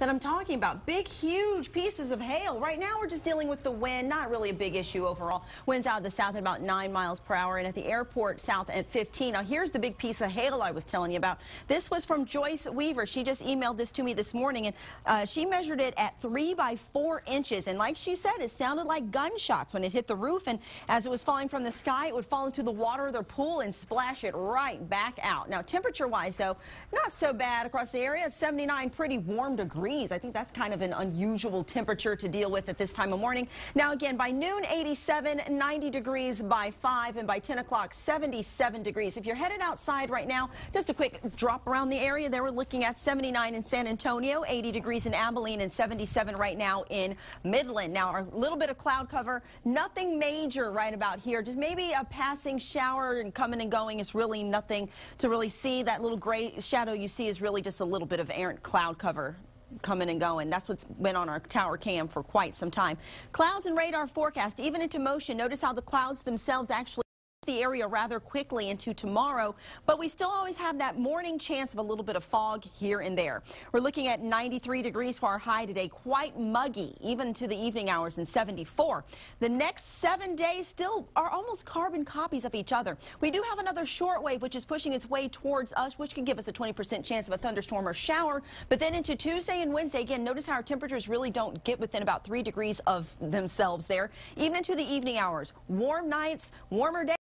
that I'm talking about. Big, huge pieces of hail. Right now, we're just dealing with the wind. Not really a big issue overall. Winds out of the south at about 9 miles per hour and at the airport south at 15. Now, here's the big piece of hail I was telling you about. This was from Joyce Weaver. She just emailed this to me this morning, and uh, she measured it at 3 by 4 inches. And like she said, it sounded like gunshots when it hit the roof. And as it was falling from the sky, it would fall into the water of their pool and splash it right back out. Now, temperature-wise, though, not so bad across the area. It's 79 pretty warm degrees degrees. I think that's kind of an unusual temperature to deal with at this time of morning. Now again, by noon, 87, 90 degrees by 5, and by 10 o'clock, 77 degrees. If you're headed outside right now, just a quick drop around the area there. We're looking at 79 in San Antonio, 80 degrees in Abilene, and 77 right now in Midland. Now, a little bit of cloud cover, nothing major right about here. Just maybe a passing shower and coming and going is really nothing to really see. That little gray shadow you see is really just a little bit of errant cloud cover coming and going. That's what's been on our tower cam for quite some time. Clouds and radar forecast, even into motion. Notice how the clouds themselves actually the area rather quickly into tomorrow, but we still always have that morning chance of a little bit of fog here and there. We're looking at 93 degrees for our high today, quite muggy, even to the evening hours and 74. The next seven days still are almost carbon copies of each other. We do have another short wave, which is pushing its way towards us, which can give us a 20% chance of a thunderstorm or shower. But then into Tuesday and Wednesday, again, notice how our temperatures really don't get within about three degrees of themselves there, even into the evening hours. Warm nights, warmer days.